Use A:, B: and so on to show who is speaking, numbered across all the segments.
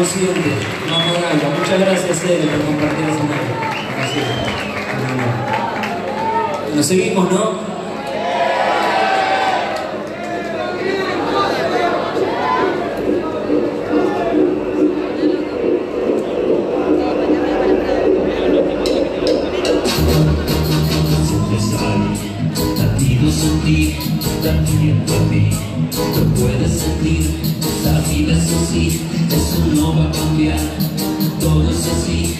A: consciente, no nada. Muchas gracias, Eve, por compartir esa imagen. Nos seguimos, ¿no?
B: to me.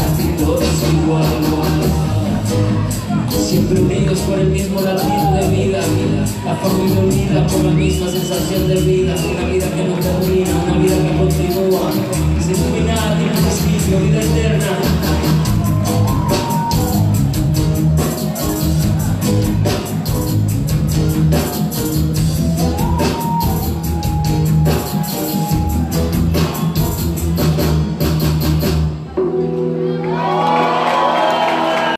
B: Por mi vida, por
A: mi